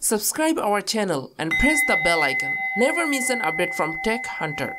Subscribe our channel and press the bell icon. Never miss an update from Tech Hunter.